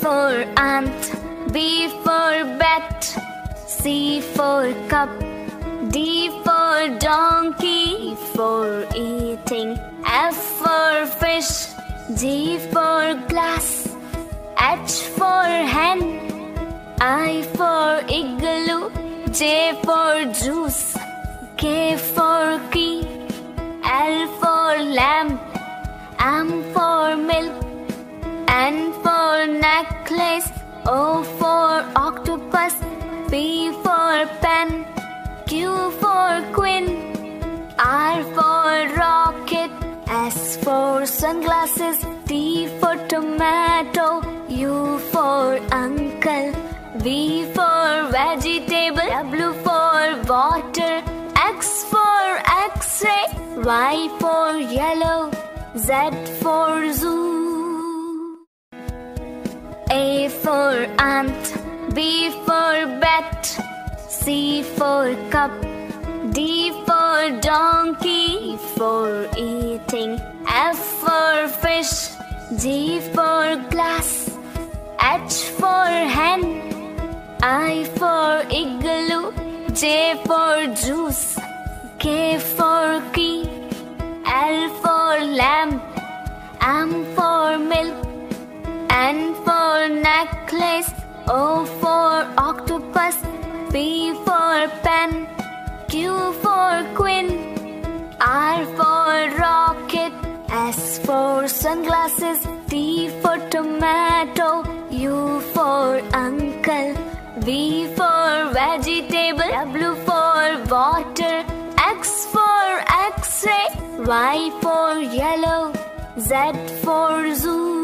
for ant, B for bat, C for cup, D for donkey, for eating, F for fish, G for glass, H for hen, I for igloo, J for juice, K for N for necklace, O for octopus, P for pen, Q for queen, R for rocket, S for sunglasses, T for tomato, U for uncle, V for vegetable, W for water, X for x-ray, Y for yellow, Z for zoo. For ant, B for bat, C for cup, D for donkey, for eating, F for fish, G for glass, H for hen, I for igloo, J for juice, K for key, L for lamp, M for milk, N for necklace, O for octopus, P for pen, Q for queen, R for rocket, S for sunglasses, T for tomato, U for uncle, V for vegetable, W for water, X for x-ray, Y for yellow, Z for zoo.